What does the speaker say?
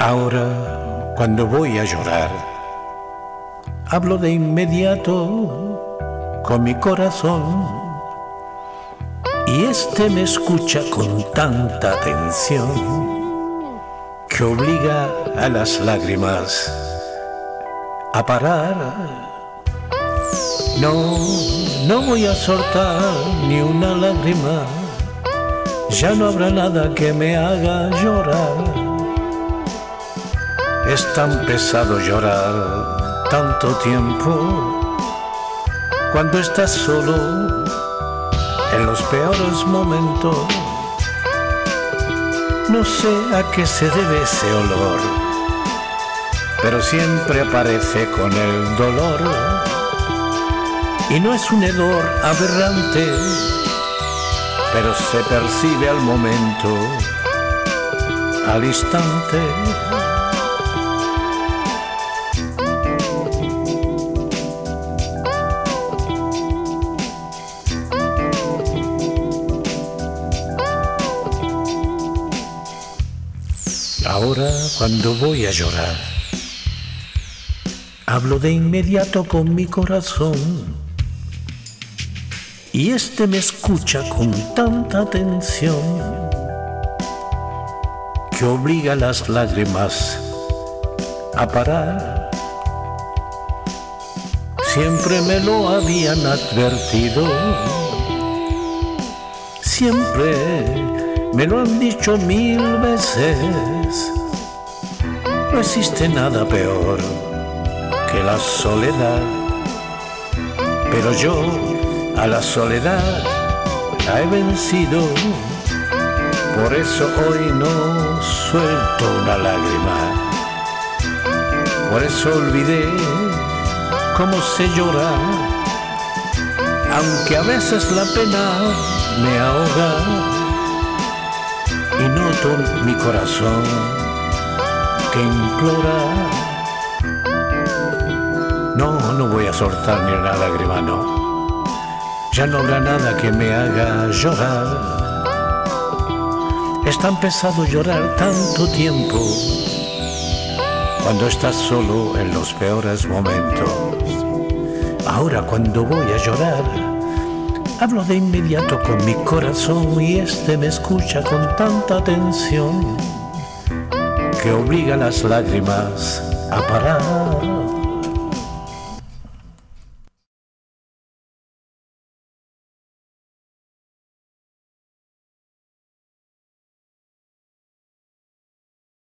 Ahora, cuando voy a llorar, hablo de inmediato con mi corazón. Y este me escucha con tanta atención que obliga a las lágrimas a parar. No, no voy a soltar ni una lágrima, ya no habrá nada que me haga llorar es tan pesado llorar tanto tiempo cuando estás solo en los peores momentos. No sé a qué se debe ese olor, pero siempre aparece con el dolor. Y no es un hedor aberrante, pero se percibe al momento, al instante. Ahora cuando voy a llorar, hablo de inmediato con mi corazón y este me escucha con tanta atención que obliga las lágrimas a parar. Siempre me lo habían advertido, siempre me lo han dicho mil veces. No existe nada peor que la soledad. Pero yo a la soledad la he vencido. Por eso hoy no suelto una lágrima. Por eso olvidé cómo se llora. Aunque a veces la pena me ahoga y noto mi corazón que implora. No, no voy a soltar ni una lágrima, no. Ya no habrá nada que me haga llorar. Es tan pesado llorar tanto tiempo cuando estás solo en los peores momentos. Ahora cuando voy a llorar, Hablo de inmediato con mi corazón y este me escucha con tanta atención que obliga las lágrimas a parar.